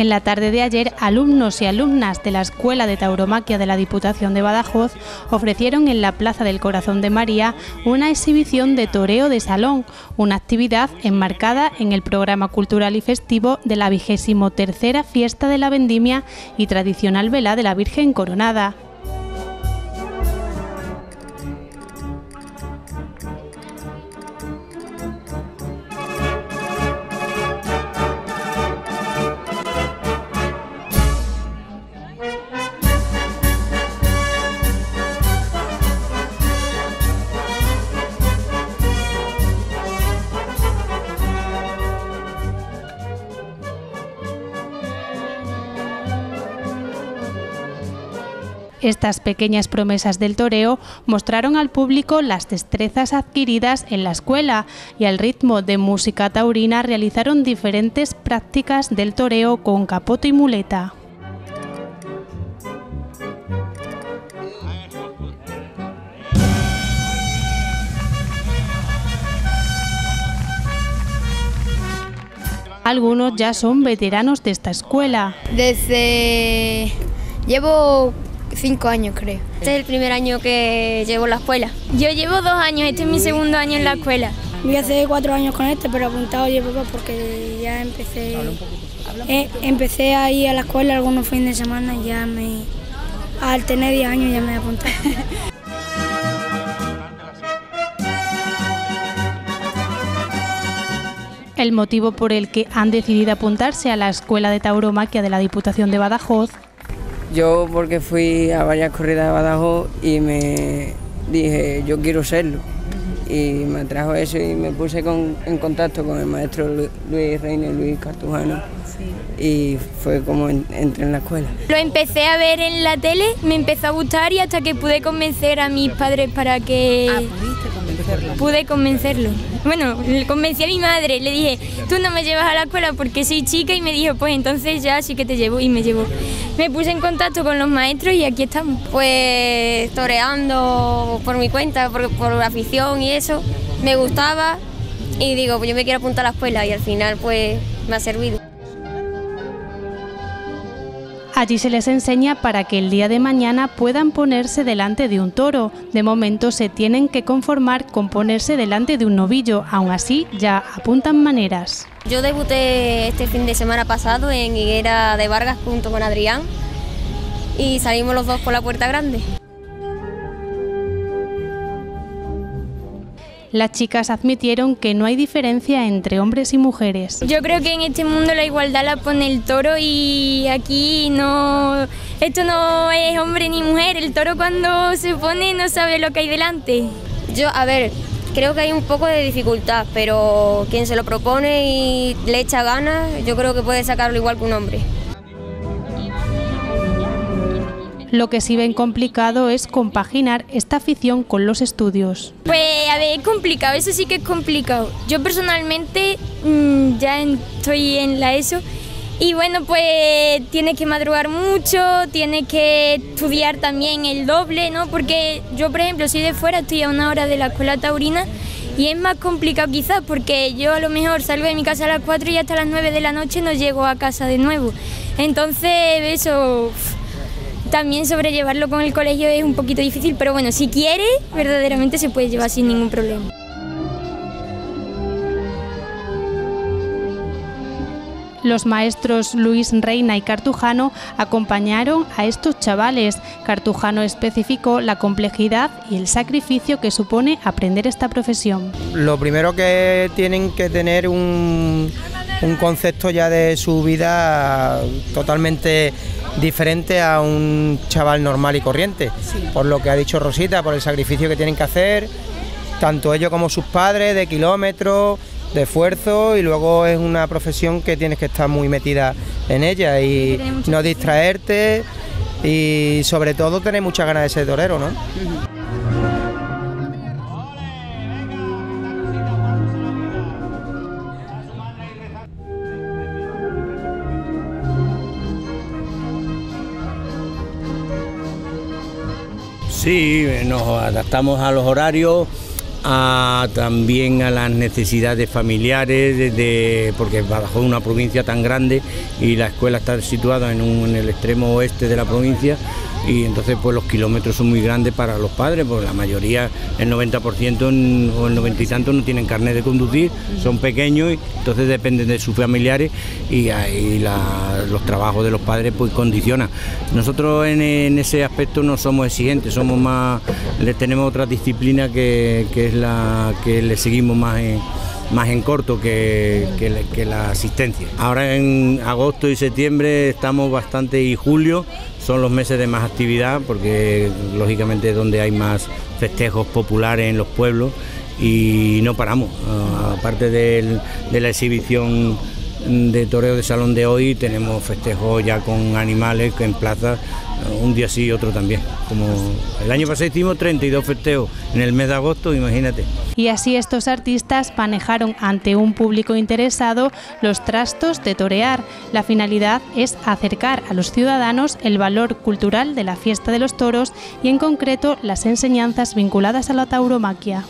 En la tarde de ayer, alumnos y alumnas de la Escuela de Tauromaquia de la Diputación de Badajoz ofrecieron en la Plaza del Corazón de María una exhibición de toreo de salón, una actividad enmarcada en el programa cultural y festivo de la vigésimo tercera fiesta de la vendimia y tradicional vela de la Virgen Coronada. Estas pequeñas promesas del toreo mostraron al público las destrezas adquiridas en la escuela y al ritmo de música taurina realizaron diferentes prácticas del toreo con capoto y muleta. Algunos ya son veteranos de esta escuela. Desde llevo cinco años creo. Este es el primer año que llevo la escuela. Yo llevo dos años, este es mi segundo año en la escuela. Voy hace cuatro años con este, pero apuntado llevo dos porque ya empecé. Eh, empecé a ir a la escuela algunos fines de semana y ya me. Al tener 10 años ya me apunté. El motivo por el que han decidido apuntarse a la Escuela de Tauromaquia de la Diputación de Badajoz yo porque fui a varias corridas de Badajoz y me dije, yo quiero serlo. Y me trajo eso y me puse en contacto con el maestro Luis Reina y Luis Cartujano. Y fue como entré en la escuela. Lo empecé a ver en la tele, me empezó a gustar y hasta que pude convencer a mis padres para que... Ah, pudiste convencerlo. Pude convencerlo. Bueno, convencí a mi madre, le dije, tú no me llevas a la escuela porque soy chica y me dijo, pues entonces ya sí que te llevo y me llevó. Me puse en contacto con los maestros y aquí estamos. Pues toreando por mi cuenta, por, por afición y eso, me gustaba y digo, pues yo me quiero apuntar a la escuela y al final pues me ha servido. Allí se les enseña para que el día de mañana puedan ponerse delante de un toro. De momento se tienen que conformar con ponerse delante de un novillo, aún así ya apuntan maneras. Yo debuté este fin de semana pasado en Higuera de Vargas junto con Adrián y salimos los dos por la puerta grande. Las chicas admitieron que no hay diferencia entre hombres y mujeres. Yo creo que en este mundo la igualdad la pone el toro y aquí no, esto no es hombre ni mujer, el toro cuando se pone no sabe lo que hay delante. Yo, a ver, creo que hay un poco de dificultad, pero quien se lo propone y le echa ganas, yo creo que puede sacarlo igual que un hombre. Lo que sí ven complicado es compaginar esta afición con los estudios. Pues a ver, es complicado, eso sí que es complicado. Yo personalmente mm, ya estoy en la ESO y bueno, pues tiene que madrugar mucho, tiene que estudiar también el doble, ¿no? Porque yo, por ejemplo, soy de fuera, estoy a una hora de la escuela taurina y es más complicado quizás porque yo a lo mejor salgo de mi casa a las 4 y hasta las 9 de la noche no llego a casa de nuevo. Entonces, eso también sobrellevarlo con el colegio es un poquito difícil, pero bueno, si quiere, verdaderamente se puede llevar sin ningún problema. Los maestros Luis Reina y Cartujano acompañaron a estos chavales. Cartujano especificó la complejidad y el sacrificio que supone aprender esta profesión. Lo primero que tienen que tener un, un concepto ya de su vida totalmente diferente a un chaval normal y corriente, por lo que ha dicho Rosita, por el sacrificio que tienen que hacer, tanto ellos como sus padres, de kilómetros, de esfuerzo y luego es una profesión que tienes que estar muy metida en ella y no distraerte y sobre todo tener muchas ganas de ser torero, ¿no? Sí, nos adaptamos a los horarios también a las necesidades familiares, de, porque Badajoz es una provincia tan grande y la escuela está situada en, en el extremo oeste de la provincia y entonces pues los kilómetros son muy grandes para los padres, porque la mayoría, el 90% o el 90 y tanto no tienen carnet de conducir, son pequeños y entonces dependen de sus familiares y ahí los trabajos de los padres pues condicionan. Nosotros en, ese aspecto no somos exigentes, somos más, le tenemos otra disciplina que, es la que le seguimos más en más en corto que, que, la asistencia. Ahora en agosto y septiembre estamos bastante y julio son los meses de más actividad porque lógicamente es donde hay más festejos populares en los pueblos y no paramos. Ah, aparte de la exhibición de toreo de salón de hoy tenemos festejos ya con animales en plaza un día sí y otro también. Como el año pasado hicimos 32 festejos en el mes de agosto, imagínate. Y así estos artistas manejaron ante un público interesado los trastos de torear. La finalidad es acercar a los ciudadanos el valor cultural de la fiesta de los toros y en concreto las enseñanzas vinculadas a la tauromaquia.